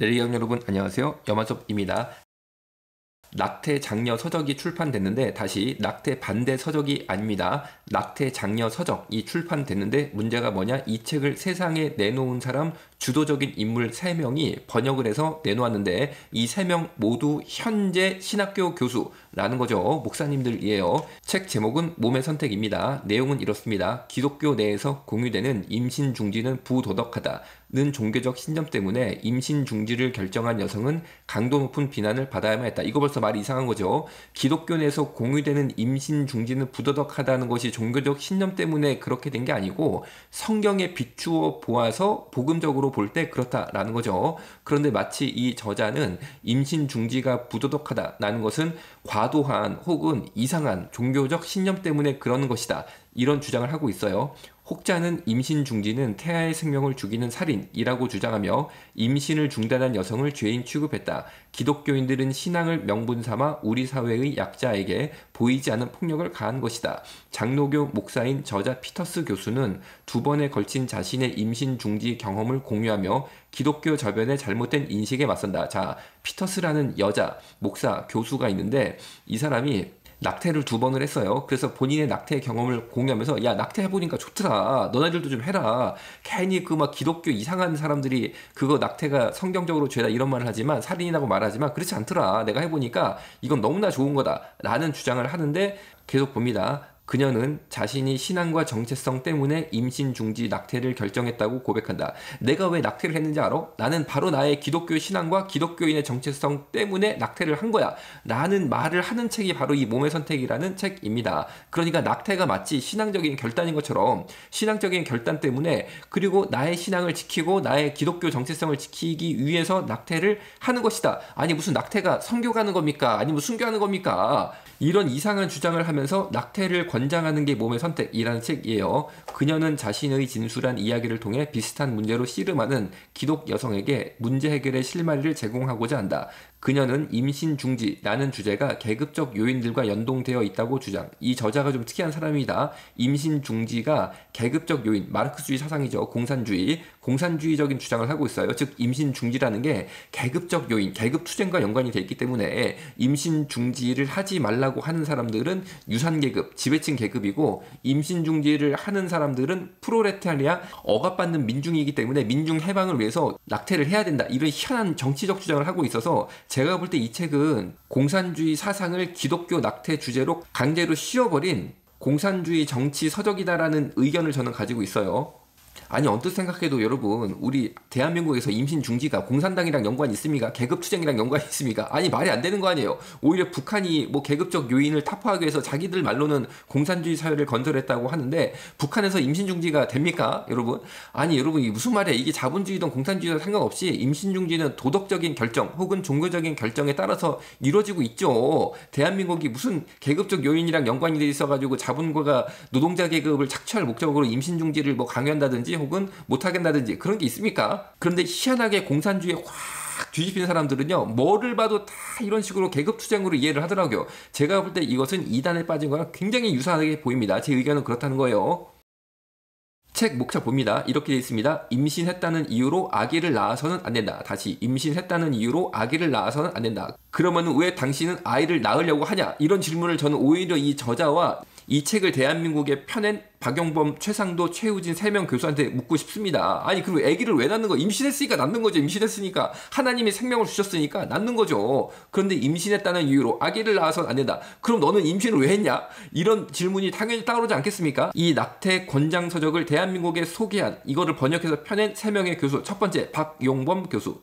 내리경 여러분 안녕하세요. 염화섭입니다. 낙태 장녀 서적이 출판됐는데 다시 낙태 반대 서적이 아닙니다. 낙태 장녀 서적이 출판됐는데 문제가 뭐냐? 이 책을 세상에 내놓은 사람 주도적인 인물 3명이 번역을 해서 내놓았는데 이 3명 모두 현재 신학교 교수라는 거죠. 목사님들이에요. 책 제목은 몸의 선택입니다. 내용은 이렇습니다. 기독교 내에서 공유되는 임신 중지는 부도덕하다. 는 종교적 신념 때문에 임신 중지를 결정한 여성은 강도 높은 비난을 받아야만 했다. 이거 벌써 말이 이상한 거죠. 기독교 내에서 공유되는 임신 중지는 부도덕하다는 것이 종교적 신념 때문에 그렇게 된 게 아니고 성경에 비추어 보아서 복음적으로 볼 때 그렇다라는 거죠. 그런데 마치 이 저자는 임신 중지가 부도덕하다라는 것은 과도한 혹은 이상한 종교적 신념 때문에 그러는 것이다. 이런 주장을 하고 있어요. 혹자는 임신 중지는 태아의 생명을 죽이는 살인이라고 주장하며 임신을 중단한 여성을 죄인 취급했다. 기독교인들은 신앙을 명분 삼아 우리 사회의 약자에게 보이지 않는 폭력을 가한 것이다. 장로교 목사인 저자 피터스 교수는 두 번에 걸친 자신의 임신 중지 경험을 공유하며 기독교 저변의 잘못된 인식에 맞선다. 자, 피터스라는 여자 목사 교수가 있는데 이 사람이 낙태를 두 번을 했어요. 그래서 본인의 낙태 경험을 공유하면서 야 낙태 해보니까 좋더라. 너네들도 좀 해라. 괜히 그 막 기독교 이상한 사람들이 그거 낙태가 성경적으로 죄다 이런 말을 하지만 살인이라고 말하지만 그렇지 않더라. 내가 해보니까 이건 너무나 좋은 거다. 라는 주장을 하는데 계속 봅니다. 그녀는 자신이 신앙과 정체성 때문에 임신 중지 낙태를 결정했다고 고백한다. 내가 왜 낙태를 했는지 알아? 나는 바로 나의 기독교 신앙과 기독교인의 정체성 때문에 낙태를 한 거야. 라는 말을 하는 책이 바로 이 몸의 선택이라는 책입니다. 그러니까 낙태가 마치 신앙적인 결단인 것처럼 신앙적인 결단 때문에 그리고 나의 신앙을 지키고 나의 기독교 정체성을 지키기 위해서 낙태를 하는 것이다. 아니 무슨 낙태가 성교 가는 겁니까? 아니면 순교하는 겁니까? 이런 이상한 주장을 하면서 낙태를 권장하는 게 몸의 선택이라는 책이에요. 그녀는 자신의 진술한 이야기를 통해 비슷한 문제로 씨름하는 기독 여성에게 문제 해결의 실마리를 제공하고자 한다. 그녀는 임신 중지라는 주제가 계급적 요인들과 연동되어 있다고 주장. 이 저자가 좀 특이한 사람이다. 임신 중지가 계급적 요인, 마르크스주의 사상이죠. 공산주의, 공산주의적인 주장을 하고 있어요. 즉 임신 중지라는 게 계급적 요인, 계급 투쟁과 연관이 돼 있기 때문에 임신 중지를 하지 말라고 하는 사람들은 유산 계급, 지배층 계급이고 임신 중지를 하는 사람들은 프로레타리아 억압받는 민중이기 때문에 민중 해방을 위해서 낙태를 해야 된다. 이런 희한한 정치적 주장을 하고 있어서 제가 볼 때 이 책은 공산주의 사상을 기독교 낙태 주제로 강제로 씌워버린 공산주의 정치 서적이다라는 의견을 저는 가지고 있어요. 아니 언뜻 생각해도 여러분 우리 대한민국에서 임신 중지가 공산당이랑 연관이 있습니까? 계급 투쟁이랑 연관이 있습니까? 아니 말이 안 되는 거 아니에요. 오히려 북한이 뭐 계급적 요인을 타파하기 위해서 자기들 말로는 공산주의 사회를 건설했다고 하는데 북한에서 임신 중지가 됩니까? 여러분? 아니 여러분 이게 무슨 말이야? 이게 자본주의든 공산주의든 상관없이 임신 중지는 도덕적인 결정 혹은 종교적인 결정에 따라서 이루어지고 있죠. 대한민국이 무슨 계급적 요인이랑 연관이 돼 있어가지고 자본가가 노동자 계급을 착취할 목적으로 임신 중지를 뭐 강요한다든지 혹은 못하겠다든지 그런 게 있습니까? 그런데 희한하게 공산주의에 확 뒤집힌 사람들은요, 뭐를 봐도 다 이런 식으로 계급투쟁으로 이해를 하더라고요. 제가 볼 때 이것은 이단에 빠진 거랑 굉장히 유사하게 보입니다. 제 의견은 그렇다는 거예요. 책 목차 봅니다. 이렇게 되어 있습니다. 임신했다는 이유로 아기를 낳아서는 안 된다. 다시 임신했다는 이유로 아기를 낳아서는 안 된다. 그러면 왜 당신은 아이를 낳으려고 하냐? 이런 질문을 저는 오히려 이 저자와 이 책을 대한민국에 펴낸 박영범, 최상도, 최우진 세 명 교수한테 묻고 싶습니다. 아니 그리고 아기를 왜 낳는 거? 임신했으니까 낳는 거죠. 임신했으니까 하나님이 생명을 주셨으니까 낳는 거죠. 그런데 임신했다는 이유로 아기를 낳아서는 안 된다. 그럼 너는 임신을 왜 했냐? 이런 질문이 당연히 따라오지 않겠습니까? 이 낙태 권장 서적을 대한민국에 소개한 이거를 번역해서 펴낸 세 명의 교수. 첫 번째 박용범 교수.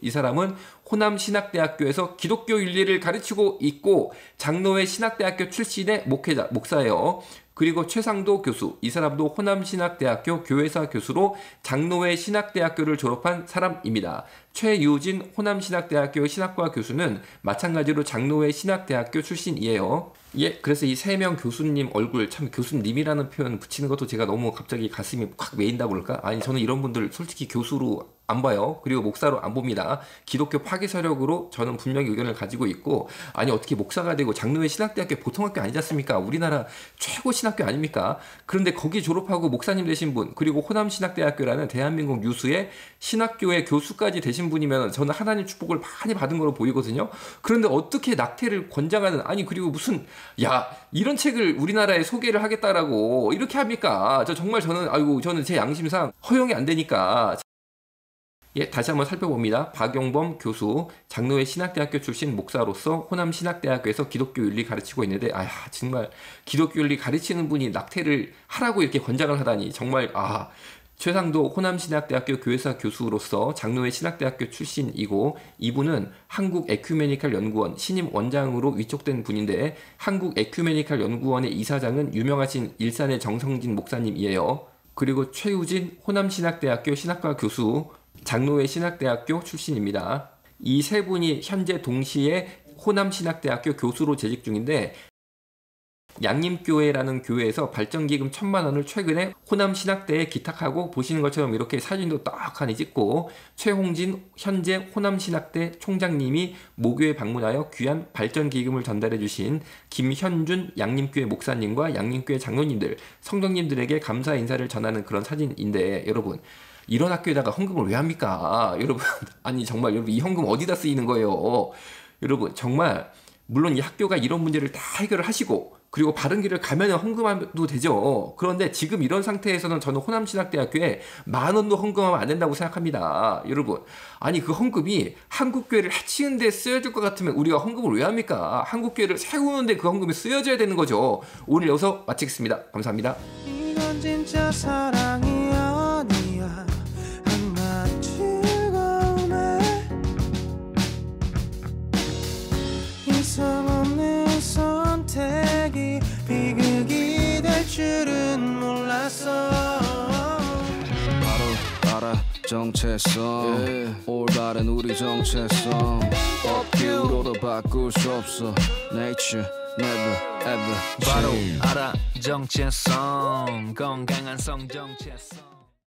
이 사람은 호남 신학대학교에서 기독교 윤리를 가르치고 있고 장로회 신학대학교 출신의 목회자 목사예요. 그리고 최상도 교수, 이 사람도 호남신학대학교 교회사 교수로 장로회 신학대학교를 졸업한 사람입니다. 최유진 호남신학대학교 신학과 교수는 마찬가지로 장로회 신학대학교 출신이에요. 예, 그래서 이 세 명 교수님 얼굴 참 교수님이라는 표현 붙이는 것도 제가 너무 갑자기 가슴이 콱 메인다 볼까? 아니 저는 이런 분들 솔직히 교수로 안 봐요. 그리고 목사로 안 봅니다. 기독교 파괴 서력으로 저는 분명히 의견을 가지고 있고 아니 어떻게 목사가 되고 장로회 신학대학교 보통 학교 아니지 않습니까? 우리나라 최고 신 신학교 아닙니까? 그런데 거기 졸업하고 목사님 되신 분 그리고 호남 신학대학교라는 대한민국 유수의 신학교의 교수까지 되신 분이면 저는 하나님 축복을 많이 받은 걸로 보이거든요. 그런데 어떻게 낙태를 권장하는 아니 그리고 무슨 야 이런 책을 우리나라에 소개를 하겠다라고 이렇게 합니까? 저 정말 저는 아이고 저는 제 양심상 허용이 안 되니까 예, 다시 한번 살펴봅니다. 박용범 교수, 장로회 신학대학교 출신 목사로서 호남 신학대학교에서 기독교 윤리 가르치고 있는데, 아, 정말 기독교 윤리 가르치는 분이 낙태를 하라고 이렇게 권장을 하다니 정말 아. 최상도 호남신학대학교 교회사 교수로서 장로회 신학대학교 출신이고 이분은 한국 에큐메니칼 연구원 신임 원장으로 위촉된 분인데 한국 에큐메니칼 연구원의 이사장은 유명하신 일산의 정성진 목사님이에요. 그리고 최우진 호남신학대학교 신학과 교수 장로회 신학대학교 출신입니다. 이 세 분이 현재 동시에 호남신학대학교 교수로 재직 중인데 양림교회라는 교회에서 발전기금 천만 원을 최근에 호남 신학대에 기탁하고 보시는 것처럼 이렇게 사진도 떡하니 찍고 최홍진 현재 호남 신학대 총장님이 모교에 방문하여 귀한 발전기금을 전달해 주신 김현준 양림교회 목사님과 양림교회 장로님들 성도님들에게 감사 인사를 전하는 그런 사진인데 여러분 이런 학교에다가 헌금을 왜 합니까? 여러분, 아니, 정말 여러분, 이 헌금 어디다 쓰이는 거예요? 여러분, 정말, 물론 이 학교가 이런 문제를 다 해결을 하시고, 그리고 바른 길을 가면 헌금도 되죠. 그런데 지금 이런 상태에서는 저는 호남신학대학교에 만 원도 헌금하면 안 된다고 생각합니다. 여러분. 아니, 그 헌금이 한국교회를 해치는데 쓰여질 것 같으면 우리가 헌금을 왜 합니까? 한국교회를 세우는데 그 헌금이 쓰여져야 되는 거죠. 오늘 여기서 마치겠습니다. 감사합니다. 정체성. yeah. 올바른 우리 정체성. 업기로도 바꿀 수 없어. Nature never ever. change 바로 알아. 정체성. 건강한 성 정체성